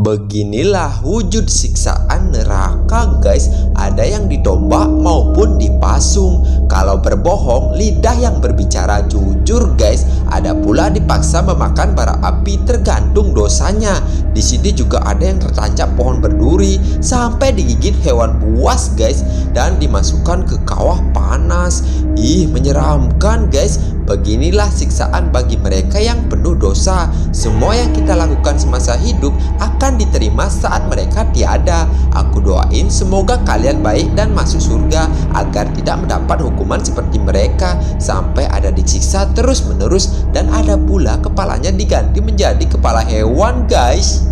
Beginilah wujud siksaan neraka guys. Ada yang ditombak maupun dipasung. Kalau berbohong lidah yang berbicara jujur guys. Ada pula dipaksa memakan bara api tergantung dosanya. Di sini juga ada yang tertancap pohon berduri Sampai digigit hewan buas guys. Dan dimasukkan ke kawah panas. Ih menyeramkan guys Beginilah siksaan bagi mereka yang penuh dosa. Semua yang kita lakukan semasa hidup akan diterima saat mereka tiada. Aku doain semoga kalian baik dan masuk surga agar tidak mendapat hukuman seperti mereka sampai ada disiksa terus-menerus dan ada pula kepalanya diganti menjadi kepala hewan, guys.